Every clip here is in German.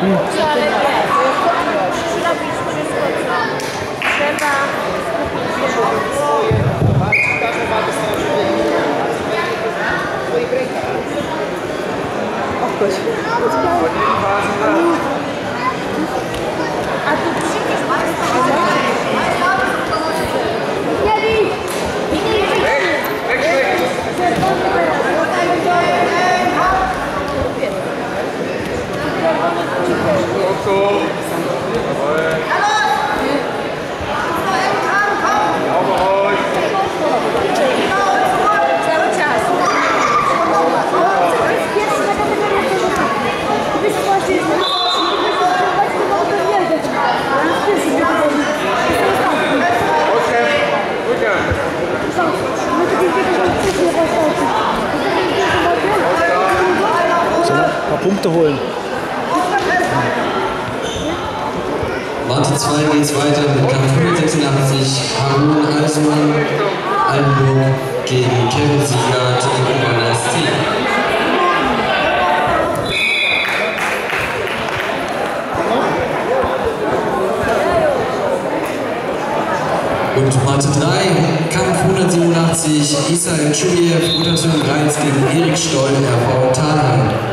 ale nie, musisz robić wszystko, co trzeba, skupić się na tym. O, ktoś. Punkte holen. Warte 2 geht's weiter mit Kampf 186 Harun Alsmann Altenburg gegen Kevin in Organized Team. Und Mate 3, Kampf 187, Israel Chubiev, Rotation 1 gegen Erik Stoll, RV Thalheim.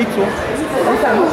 Y.